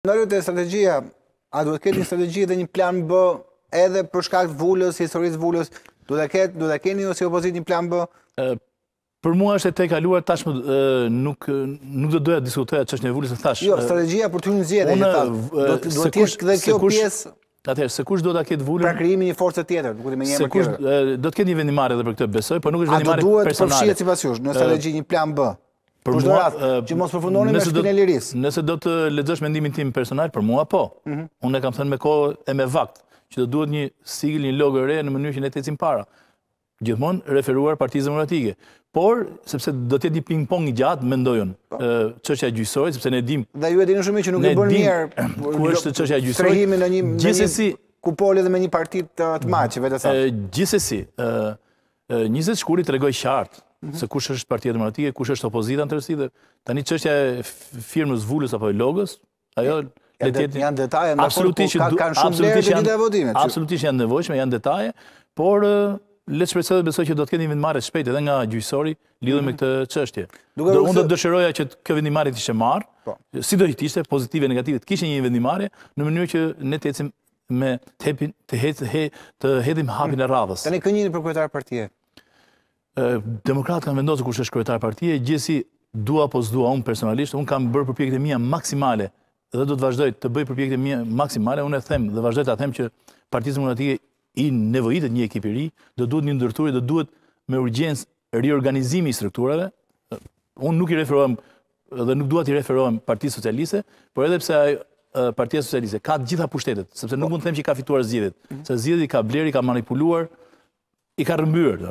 Skenari dhe strategjia, a duhet të ketë një strategji dhe një plan B edhe për shkak të vulës, historisë së vulës, duhet të ketë, duhet të keni ju si opozitë një plan B? Për mua është e tejkaluar tashmë, nuk do doja të diskutoja çështjen e vulës, e thashë. Jo, strategjia për të hyrë në zgjedhje, do të jetë dhe kjo pjesë. Atëherë, se kush do ta ketë vulën? Pra krijimi i një force tjetër, nuk e di me një emër tjetër. Se kush do të ketë një vendimmarrje edhe për këtë, besoj, por nuk është vendimmarrje personale. A do duhet të përfshihet sipas jush në strategji një plan B? Për mua, që mos përfundoni me Shtëpinë e Lirisë. Nëse do të lexosh mendimin tim personal, për mua po. Mhm. Unë e kam thënë me kohë e me vakt, që do të duhet një sigël, një logo e re në mënyrë që ne të ecim përpara. Gjithmonë referuar Partisë Demokratike. Por, sepse do të jetë një ping-pong i gjatë, mendoj unë, çështja e gjyqësorit, sepse ne dimë... Dhe ju e dini shumë mirë që nuk i bën mirë... Ku është çështja e gjyqësorit?...strehimin në një... Gjithsesi......kupolë dhe me një parti të madhe, vetë sa. Gjithsesi, 20 shkurti tregoi qartë se kush është Partia Demokratike, kush është opozita në tërësi dhe tani çështja e firmës, vulës apo e logos, Ato janë detaje në fund po kanë kanë shumë vlerë në ditën e votimit. Absolutisht janë të nevojshme, janë detaje, por le të shpresoj dhe besoj që do të ketë një vendimmarrje shpejt edhe nga gjyqësori lidhur me mhm. këtë çështje. Do unë do të dëshiroja që kjo vendimmarrje të ishte marrë, po. sido që të ishte pozitive negative, të kishte një vendimmarrje në mënyrë që ne të ecim me të hepin të hedhim hapin e radhës. Tani kë njihni për kryetar partie. Demokratët kanë vendosur kush është kryetar partie, gjithsesi dua apo s'dua unë personalisht, unë kam bërë përpjekjet e mia maksimale dhe do të vazhdoj të bëj përpjekjet e mia maksimale, unë e them dhe vazhdoj ta them që Partisë Demokratike i nevojitet një ekip i ri, do duhet një ndërthurje, do duhet me urgjencë riorganizimi i strukturave. Unë nuk i referohem dhe nuk dua t'i referohem Partisë Socialiste, por edhe pse Partia Socialiste ka të gjitha pushtetet, sepse nuk po. mund të them që i ka fituar zgjedhjet, mhm. se zgjedhjet i ka blerë, i ka manipuluar, i ka rrëmbyer,